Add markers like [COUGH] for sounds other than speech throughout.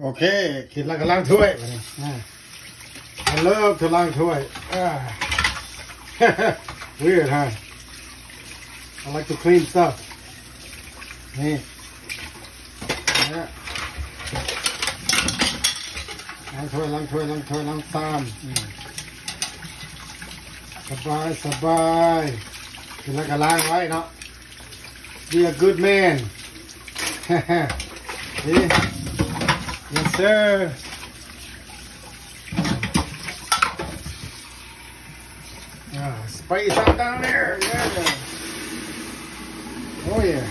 โอเคกินแล้วก็ล้างถ้วยมาเนี่ยอ่า I love to ล้างถ้วยอ่า weird huh I like to clean stuff นี่เนี่ยล้างถ้วยล้างถ้วยล้างถ้วยล้างตามอืมสบายสบายกินแล้วก็ล้างไว้เนาะ be a good man นี่ yes sir Ah, space out down there. Yeah. Oh yeah.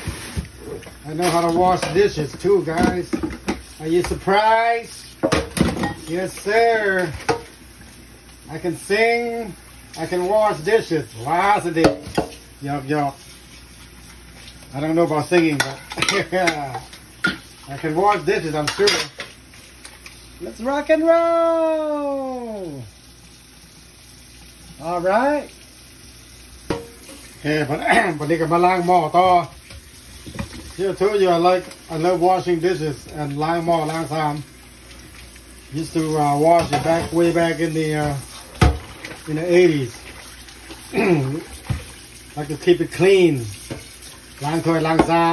I know how to wash dishes too, guys. Are you surprised? Yes, sir. I can sing. I can wash dishes. Lots of dishes. Yup, yup. I don't know about singing, but [LAUGHS] I can wash dishes, I'm sure. Let's rock and roll. All right. โอเควันวันนี้ก็มาล้างหม้อต่อ You told you I like I love washing dishes and ล้างหม้อล้างชาม Used to uh, wash it back way back in the uh, in the 80s. like to keep it clean. ล้างถ้วยล้างชา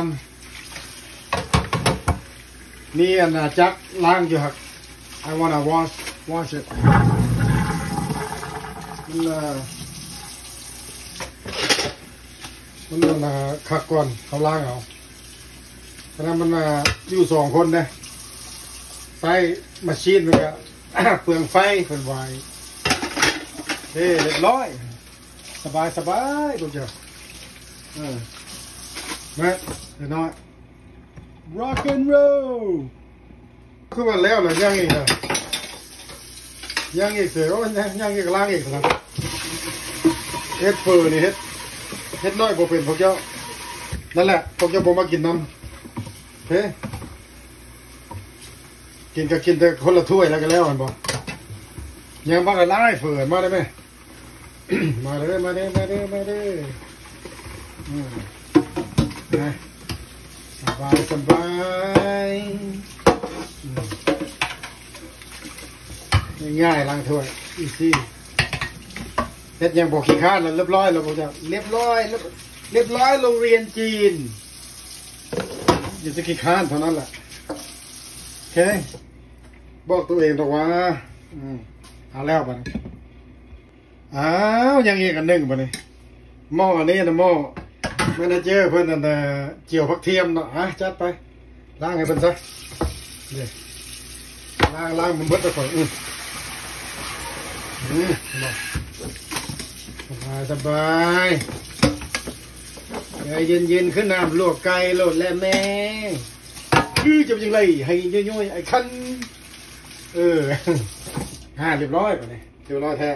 มนี่อันน่ะล้างอยู่ครับ I wanna wash wash it มันเออมันมันเออคักก่อนเขาล้างเอาเพราะนั้นมันเอออยู่สองคนนะใช้มาชีนมันก็เปลืองไฟเป็นไวเฮ้เรียบร้อย สบายสบายดูจ้ะเออแม่เดี๋ยวน้อย rock and roll คือมันแล้วเหรอยังอีกเหรอยังอีกเสือโอ้ยยังยังอีกล้างอีกครับเฮ็ดเฟอร์นี่เฮ็ดเฮ็ดน้อยบ่เป็นพวกเจ้านั่นแหละพวกเจ้าบ่มากินน้ำเฮ้กินก็กินแต่คนละถ้วยแล้วก็แล้วมันบ่ยังบ้างก็ล้างให้เฟอร์มาได้ไหมมาเด้มาเด้มาเด้มาเด้ออืมนะสบายสบายอืม ง่ายล้างถ้วยอีซี่เฮ็ดยังบอกขี้ข้านแล้วเรียบร้อยแล้วบอกจะเรียบร้อยเรียบร้อยโรงเรียนจีนอย่าจะขี้ข้านเท่านั้นแหละโอเคบอกตัวเองตรงว่าเอาแล้วบัดอ้าวยังอีกอันหนึ่งป่ะนี่หม้ออันนี้นะหม้อแมเนเจอร์เพื่อนนั่นเจียวผักเทียมเนาะอะจัดไปล้างให้เพิ่นซะเนี่ล้างล้างมันเบิดไปก่อนอือ สบายสบายใจเย็นเย็นๆขึ้นน้ำลวกไก่โหลดแล้วแม่คือจะเป็นยังไงให้ย่อยๆไอ้คัน เออห้าเรียบร้อยป่ะนี่เรียบร้อยแท้